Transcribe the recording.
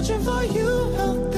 searching for you out there.